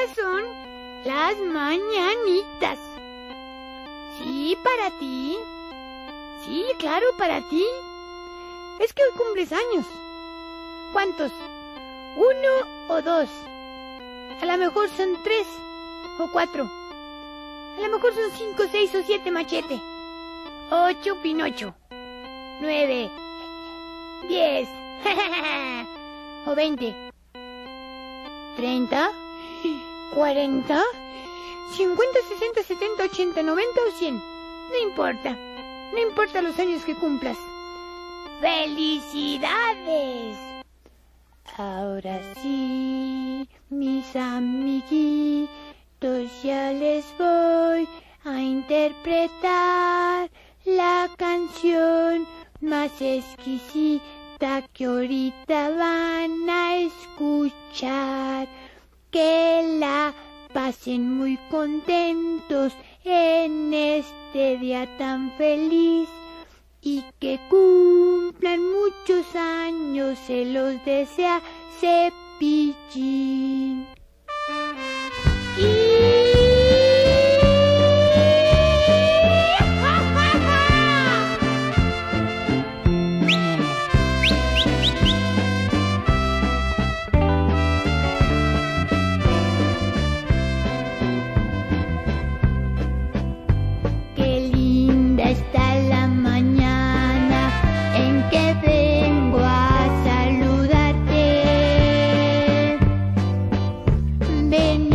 Estas son las mañanitas. Sí, para ti. Sí, claro, para ti. Es que hoy cumples años. ¿Cuántos? ¿Uno o dos? A lo mejor son tres o cuatro. A lo mejor son cinco, seis o siete machete. Ocho Pinocho. Nueve. Diez. o veinte. Treinta. Cuarenta. Cincuenta, sesenta, setenta, ochenta, noventa o cien. No importa. No importa los años que cumplas. ¡Felicidades! Ahora sí, mis amiguitos, ya les voy a interpretar la canción más exquisita que ahorita van a escuchar. Que la pasen muy contentos en este día tan feliz y que cumplan muchos años, se los desea Cepillín. nên